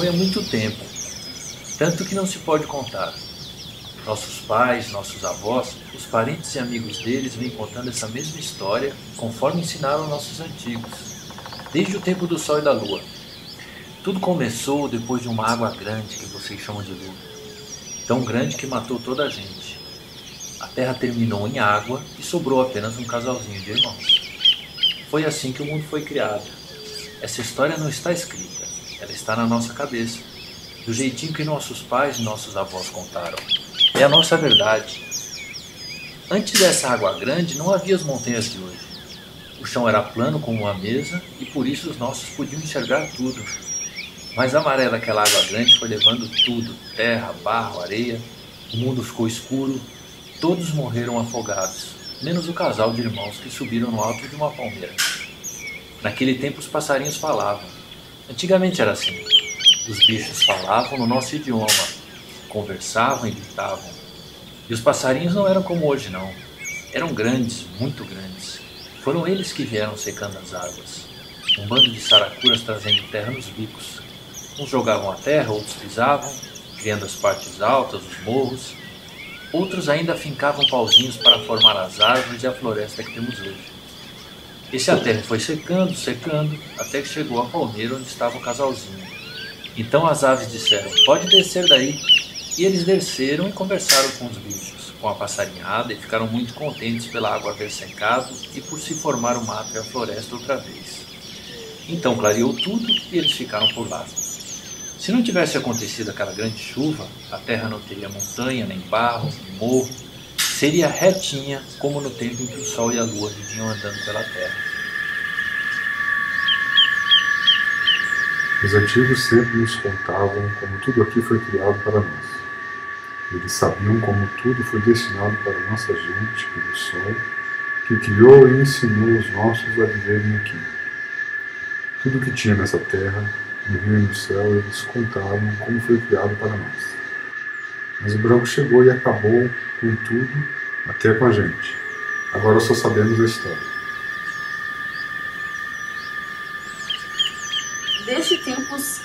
foi há muito tempo, tanto que não se pode contar. Nossos pais, nossos avós, os parentes e amigos deles vêm contando essa mesma história conforme ensinaram nossos antigos, desde o tempo do sol e da lua. Tudo começou depois de uma água grande que vocês chamam de lua, tão grande que matou toda a gente. A terra terminou em água e sobrou apenas um casalzinho de irmãos. Foi assim que o mundo foi criado. Essa história não está escrita, ela está na nossa cabeça, do jeitinho que nossos pais e nossos avós contaram. É a nossa verdade. Antes dessa água grande não havia as montanhas de hoje. O chão era plano como uma mesa e por isso os nossos podiam enxergar tudo. Mas a maré daquela água grande foi levando tudo: terra, barro, areia. O mundo ficou escuro. Todos morreram afogados, menos o casal de irmãos que subiram no alto de uma palmeira. Naquele tempo os passarinhos falavam. Antigamente era assim. Os bichos falavam no nosso idioma, conversavam e gritavam. E os passarinhos não eram como hoje, não. Eram grandes, muito grandes. Foram eles que vieram secando as águas. Um bando de saracuras trazendo terra nos bicos. Uns jogavam a terra, outros pisavam, criando as partes altas, os morros. Outros ainda fincavam pauzinhos para formar as árvores e a floresta que temos hoje. Esse a terra foi secando, secando, até que chegou a palmeira onde estava o casalzinho. Então as aves disseram: Pode descer daí. E eles desceram e conversaram com os bichos, com a passarinhada, e ficaram muito contentes pela água haver secado e por se formar o mato e a floresta outra vez. Então clareou tudo e eles ficaram por lá. Se não tivesse acontecido aquela grande chuva, a terra não teria montanha, nem barro, nem morro, seria retinha como no tempo em que o sol e a lua viviam andando pela terra. Os antigos sempre nos contavam como tudo aqui foi criado para nós. Eles sabiam como tudo foi destinado para a nossa gente pelo Sol, que criou e ensinou os nossos a viverem aqui. Tudo que tinha nessa terra, no rio e no céu, eles contaram como foi criado para nós. Mas o branco chegou e acabou com tudo, até com a gente. Agora só sabemos a história. Desde tempos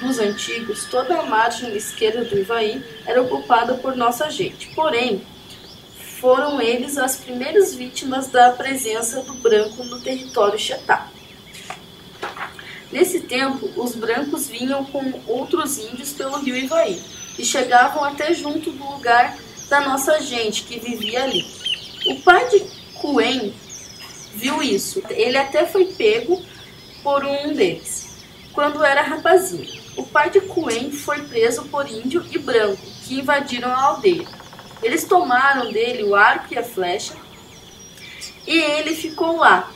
dos antigos, toda a margem esquerda do Ivaí era ocupada por nossa gente. Porém, foram eles as primeiras vítimas da presença do branco no território Xetá. Nesse tempo, os brancos vinham com outros índios pelo rio Ivaí e chegavam até junto do lugar da nossa gente que vivia ali. O pai de Cuen viu isso. Ele até foi pego por um deles quando era rapazinho. O pai de Cuen foi preso por índio e branco que invadiram a aldeia. Eles tomaram dele o arco e a flecha e ele ficou lá,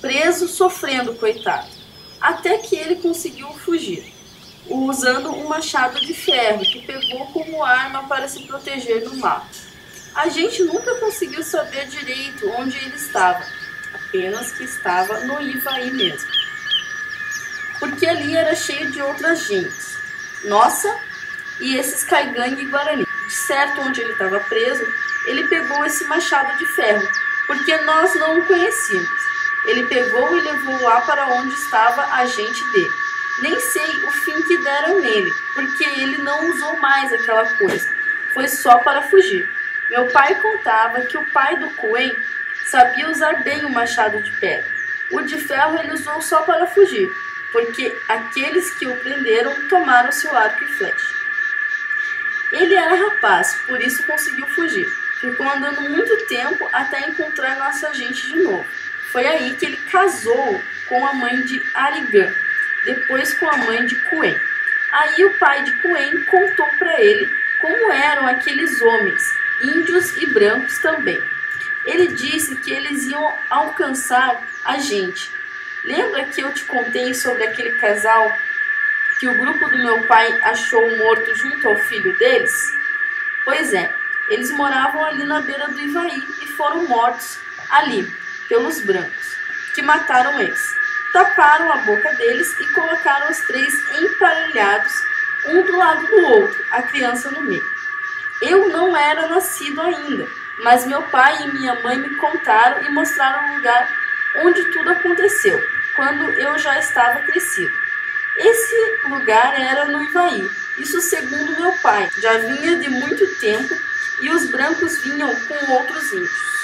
preso, sofrendo, coitado, até que ele conseguiu fugir, usando um machado de ferro que pegou como arma para se proteger do mato. A gente nunca conseguiu saber direito onde ele estava, apenas que estava no Ivaí mesmo porque ali era cheio de outras gentes. Nossa, e esses Caigangue e Guarani. Certo onde ele estava preso, ele pegou esse machado de ferro, porque nós não o conhecíamos. Ele pegou e levou lá para onde estava a gente dele. Nem sei o fim que deram nele, porque ele não usou mais aquela coisa. Foi só para fugir. Meu pai contava que o pai do Coen sabia usar bem o machado de pedra. O de ferro ele usou só para fugir, porque aqueles que o prenderam tomaram seu arco e flecha. Ele era rapaz, por isso conseguiu fugir. Ficou andando muito tempo até encontrar nossa gente de novo. Foi aí que ele casou com a mãe de Arigã, depois com a mãe de Cuen. Aí o pai de Cuen contou para ele como eram aqueles homens, índios e brancos também. Ele disse que eles iam alcançar a gente, Lembra que eu te contei sobre aquele casal que o grupo do meu pai achou morto junto ao filho deles? Pois é, eles moravam ali na beira do Ivaí e foram mortos ali pelos brancos, que mataram eles. Taparam a boca deles e colocaram os três emparelhados, um do lado do outro, a criança no meio. Eu não era nascido ainda, mas meu pai e minha mãe me contaram e mostraram o lugar onde tudo aconteceu, quando eu já estava crescido. Esse lugar era no Ivaí, isso segundo meu pai. Já vinha de muito tempo e os brancos vinham com outros índios.